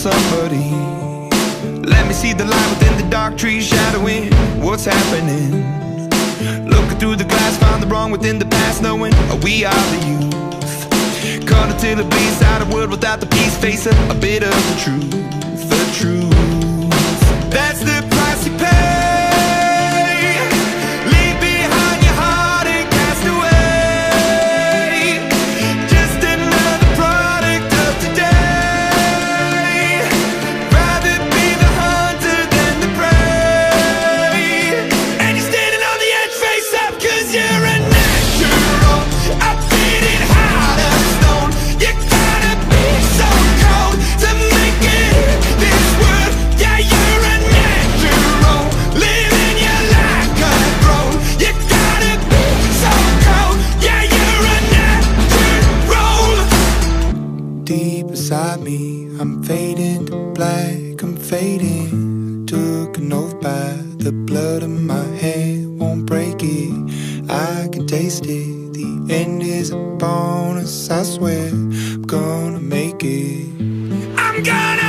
Somebody let me see the light within the dark trees shadowing what's happening? Looking through the wrong within the past, knowing we are the youth. Caught until it bleeds out a world without the peace, face a, a bit of the truth. deep inside me. I'm fading to black, I'm fading. Took an oath by the blood of my hand, won't break it. I can taste it. The end is a bonus, I swear. I'm gonna make it. I'm gonna.